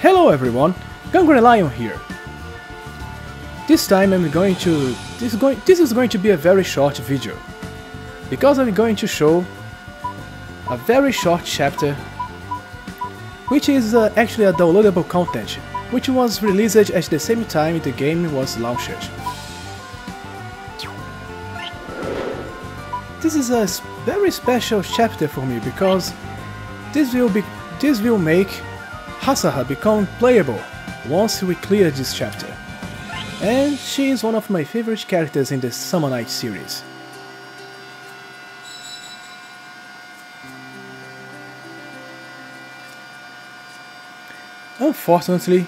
Hello everyone, Gangrelion here. This time I'm going to this is going this is going to be a very short video because I'm going to show a very short chapter which is uh, actually a downloadable content which was released at the same time the game was launched. This is a very special chapter for me because this will be this will make Hasaha become playable once we clear this chapter. And she is one of my favorite characters in the Summon Night series. Unfortunately,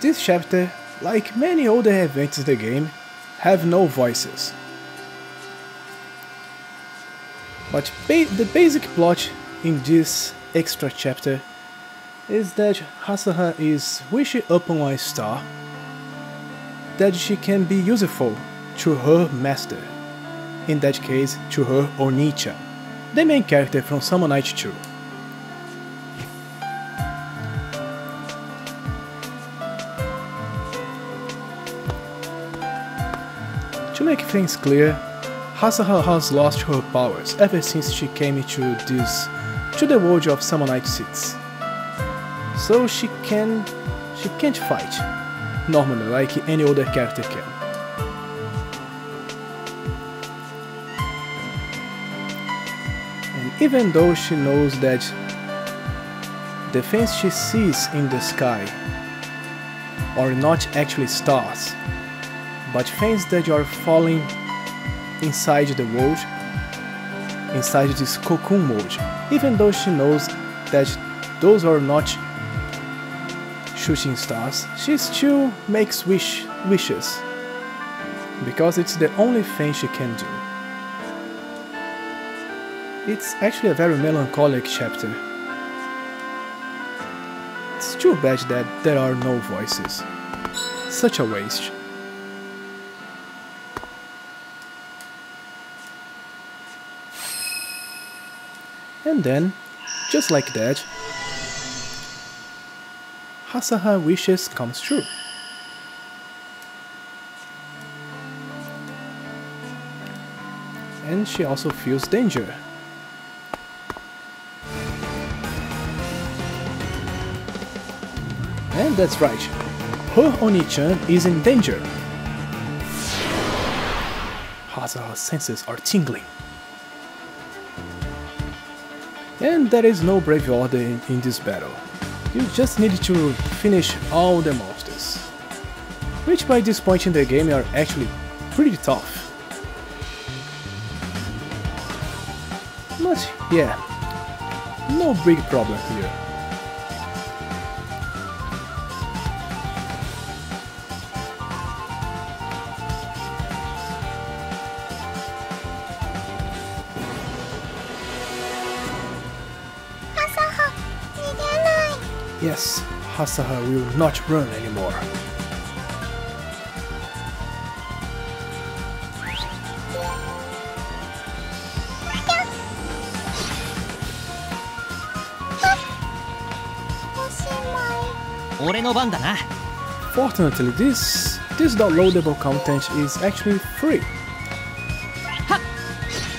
this chapter, like many other events in the game, have no voices. But ba the basic plot in this extra chapter is that Hasaha is wishing upon a star that she can be useful to her master, in that case to her Oni-chan, the main character from Summon Night 2. To make things clear, Hasaha has lost her powers ever since she came into this to the world of Summon Night 6. So she can she can't fight normally like any other character can. And even though she knows that the things she sees in the sky are not actually stars, but things that are falling inside the world, inside this cocoon world, even though she knows that those are not shooting stars, she still makes wish wishes because it's the only thing she can do. It's actually a very melancholic chapter. It's too bad that there are no voices. Such a waste. And then, just like that, Hasaha wishes comes true. And she also feels danger. And that's right, her Oni-chan is in danger. Hasaha's senses are tingling. And there is no brave order in, in this battle. You just need to finish all the monsters. Which by this point in the game are actually pretty tough. But yeah, no big problem here. Yes, Hasaha will not run anymore. Fortunately, this this downloadable content is actually free.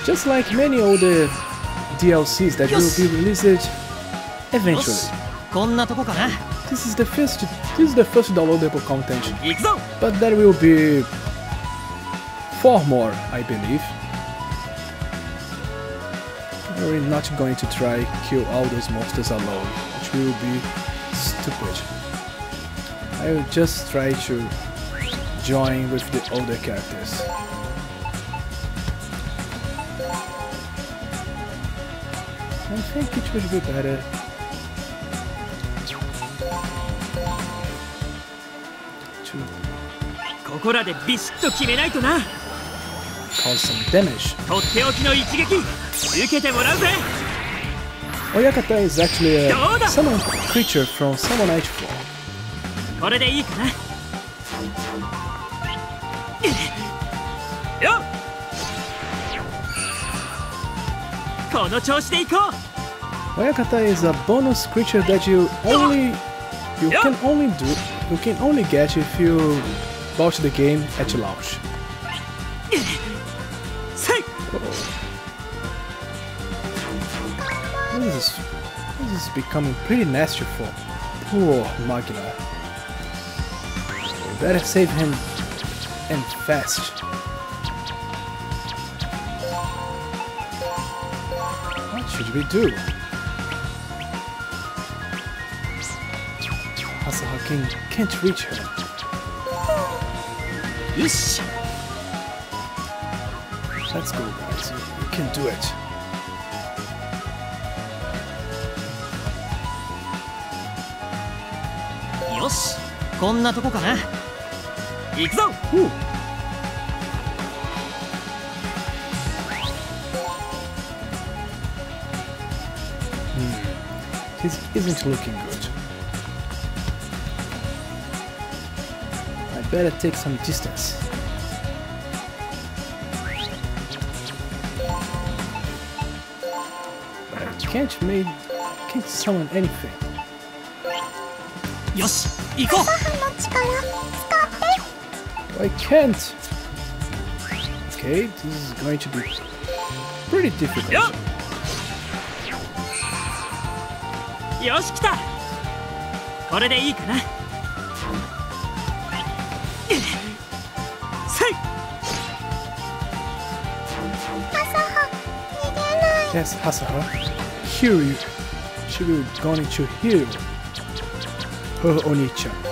Just like many other DLCs that will be released eventually. こんなとこかな This is the first this is the first downloadable content. But there will be four more, I believe. We're not going to try kill all those monsters alone, which will be stupid. I will just try to join with the older characters. I think it would be better こらでビシッと決めないとな。Cause some damage. とっておきの一撃。受けてもらうぜ。Oyakata is actually a uh, summon creature from Summon Night 4. これでいいかな。よっ。この調子でいこう。Oyakata is a bonus creature that you only you can only do you can only get if you bought the game at launch. Oh. せい This is this is becoming pretty nasty for poor Magna. We better save him and fast. What should we do? Hasaha King can't reach her. よし Let's go, guys. You can do it. よしこんなとこかな行くぞ Whew. Hmm. This isn't looking good. I better take some distance. But I can't make can't summon anything. よし行こ I can't. Okay, this is going to be pretty difficult. うよっよし来たこれでいいかな Yes, you. She will going to heal her Onichan.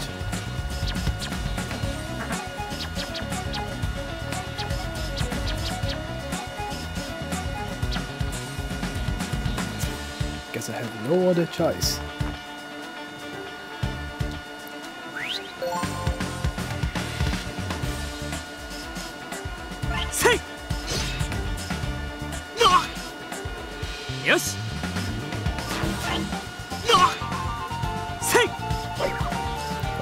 no other choice.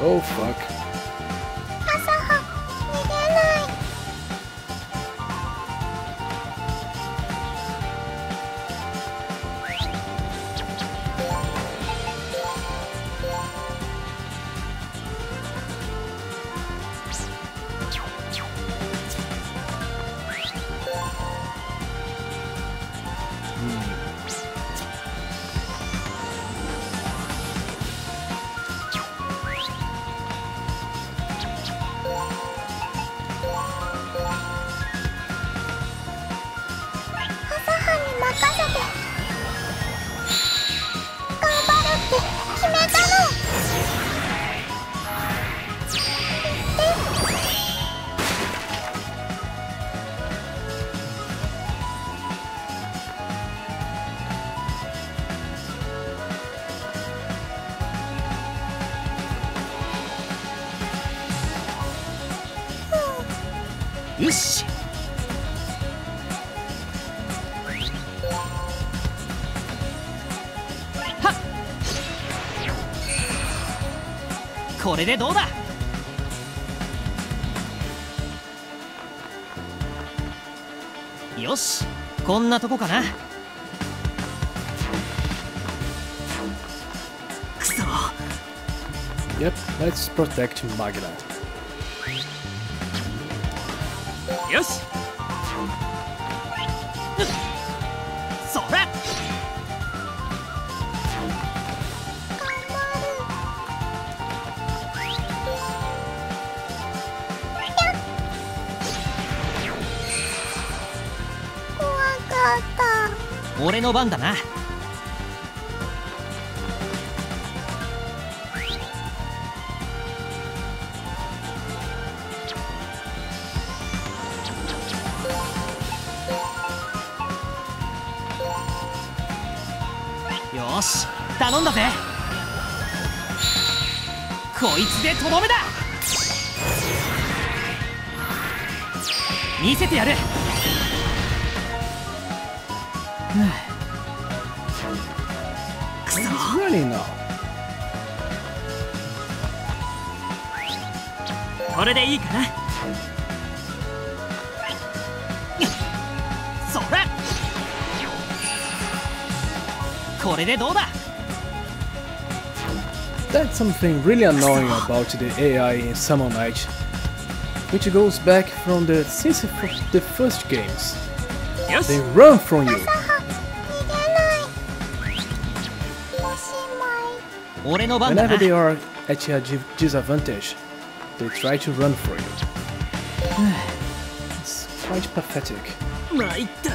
Oh fuck. よし。はっ。これでどうだ？よし。こんなとこかな。くそ。Yep, let's protect Magna. よし。そら怖か俺の番だな頼んだぜ。こいつでとどめだ。見せてやる。くそ.これでいいかな。そら。これでどうだ That's something really annoying about the AI in Summon Night, which goes back from the since the f- the first games. よし They run from you. 俺の番だ Whenever な they are at a di- disadvantage, they try to run for you. It's quite pathetic. 参った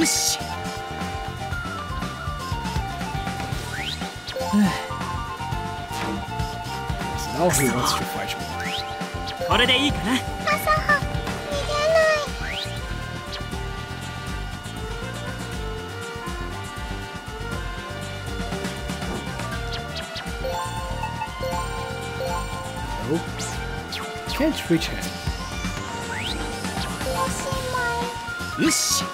よし。これでいいかな。マサ逃げない。っ、oh. よし。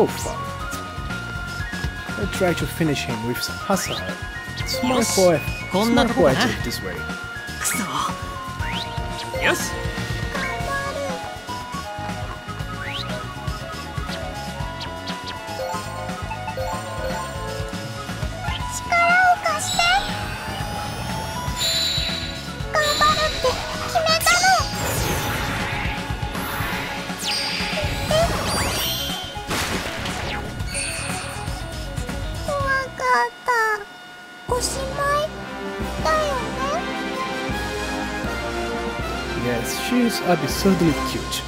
Oh fuck. I try to finish him with Hasaha. Smart boy. Smart boy, this way. Yes. She's absurdly cute.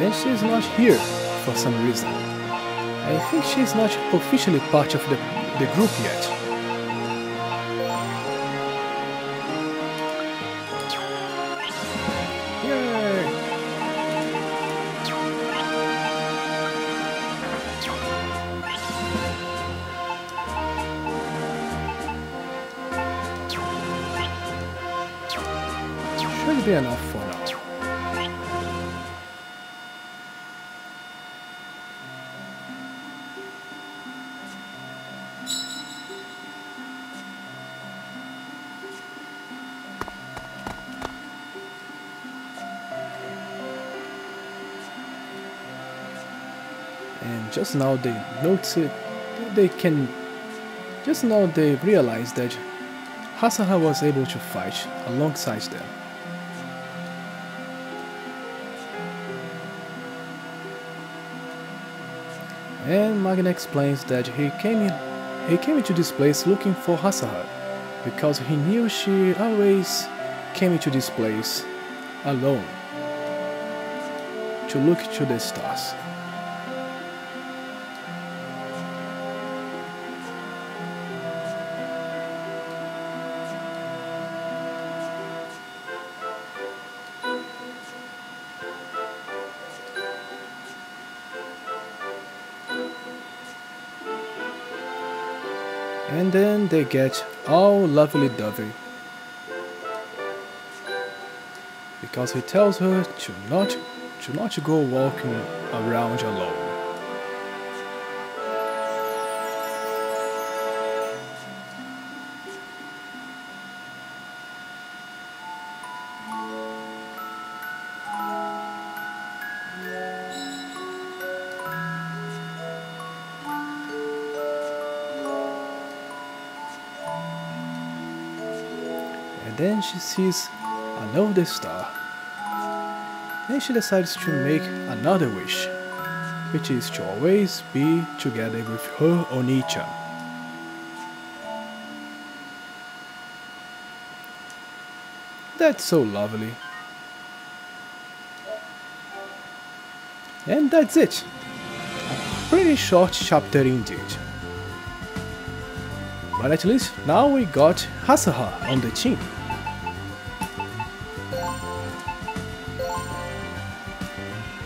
And she's not here for some reason. I think she's not officially part of the, the group yet. Should be enough for now. And just now they notice it, they can. Just now they realize that Hasaha was able to fight alongside them. And Magna explains that he came in, he came into this place looking for Hasaha because he knew she always came into this place alone to look to the stars. They get all lovely dovey. Because he tells her to not to not go walking around alone. She sees another star. and she decides to make another wish, which is to always be together with her Oni-chan. That's so lovely. And that's it. A pretty short chapter indeed. But at least now we got Hasaha on the team.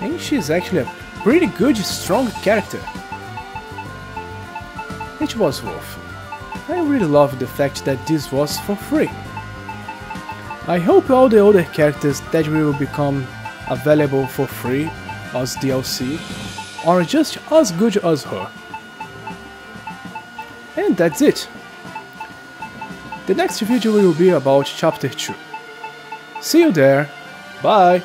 And she's actually a pretty good, strong character. It was worth. I really love the fact that this was for free. I hope all the other characters that will become available for free as DLC are just as good as her. And that's it. The next video will be about chapter 2. See you there, bye!